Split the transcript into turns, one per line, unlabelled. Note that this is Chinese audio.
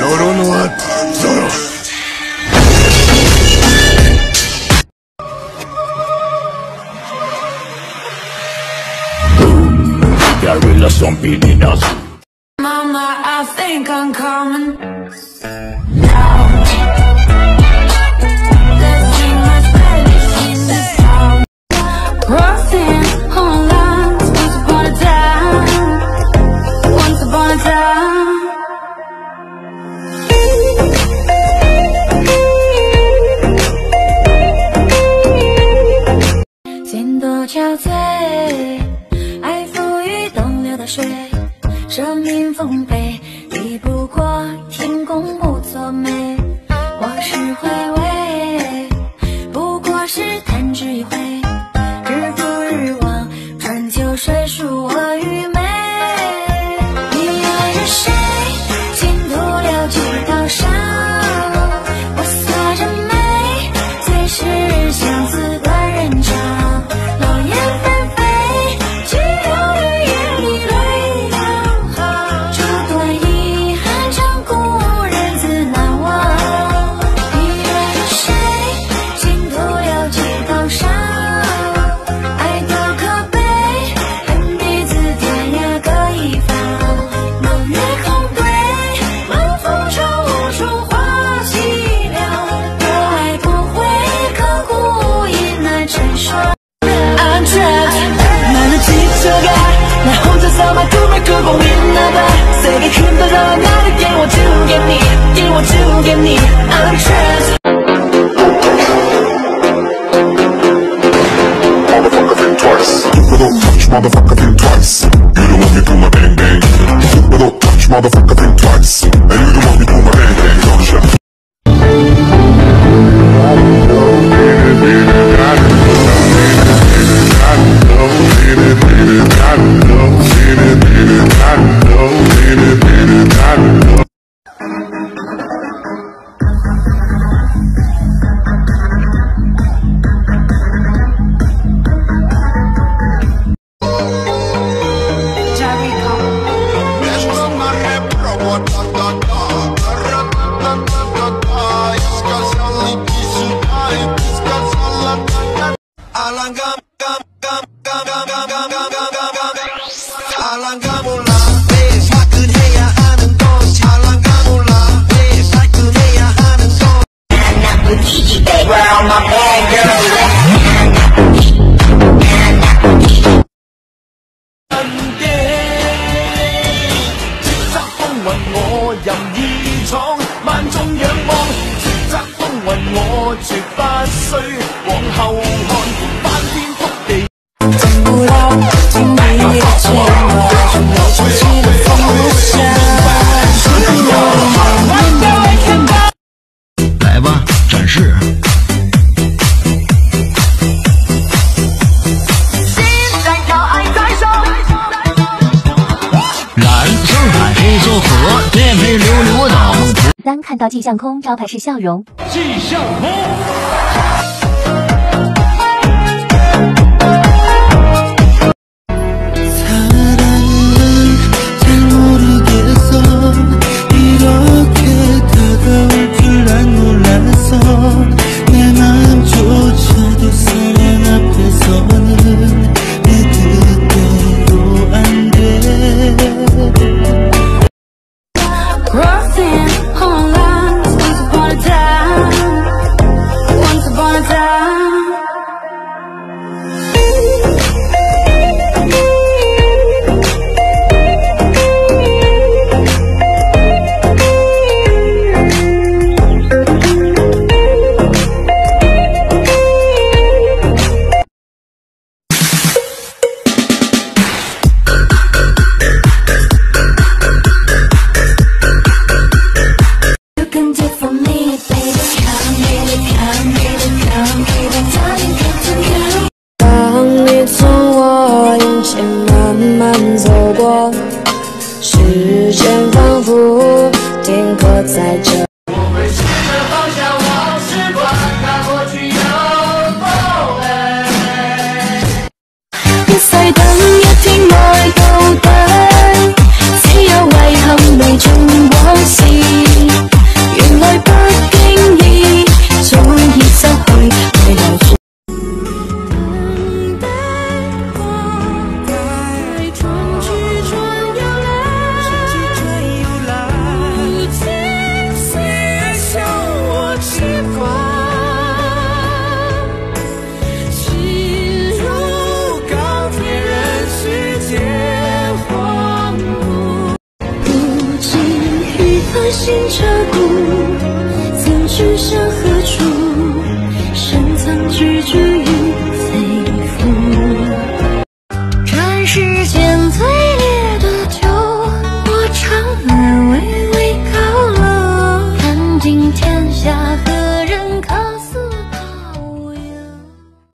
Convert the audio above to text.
ロロノアゾロ There is something in us
Mama, I think I'm coming. 生命丰沛，抵不过天公不作美。往事回味，不过是弹指一挥，日复日望，春秋水属我愚昧。你爱着谁？倾途了几道伤，我锁着眉，最是相思断人肠。 꿈을 꾸고 있나봐 세게 흔들어 나를 깨워주겠니 깨워주겠니 I'm trapped
Motherfucker think twice But don't touch motherfucker think twice You don't want me do my bang bang But don't touch motherfucker
叱咤风云我任意闯，万众仰望，叱咤风云我绝不需往后看。
展示。蓝色海黑色河，颠沛流流等。
三看到季向空招牌是笑容，
气象风。
在这。
我会试着放下心彻骨怎知向何处深藏拒绝